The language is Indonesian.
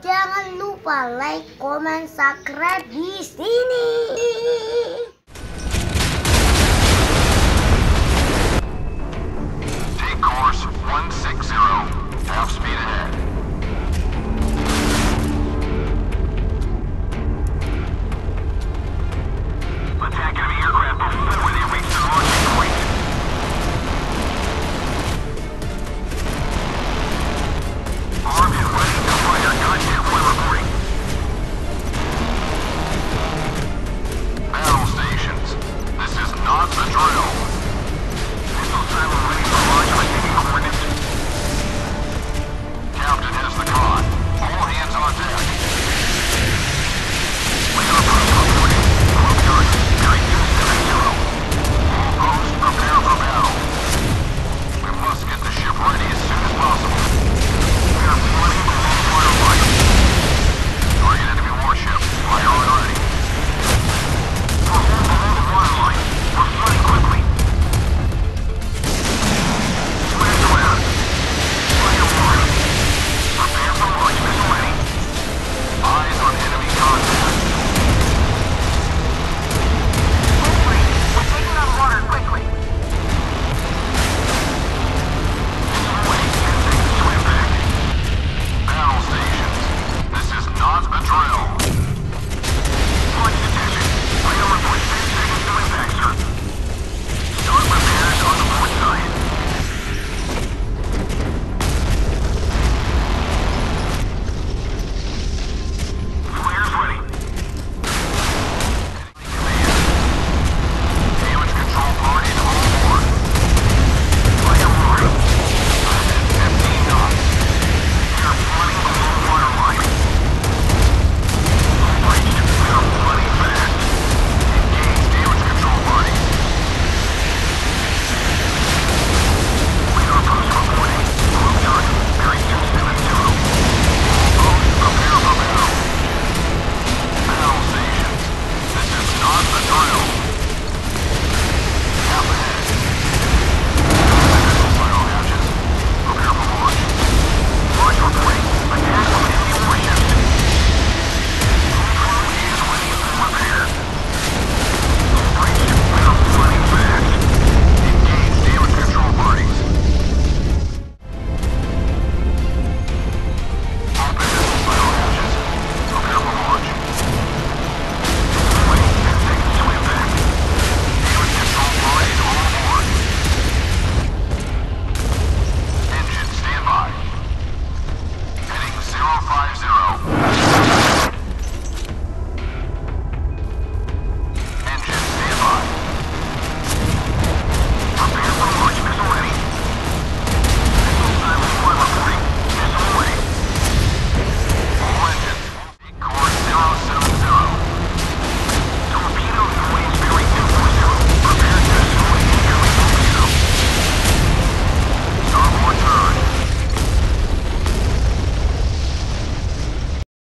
Jangan lupa like, comment, subscribe di sini.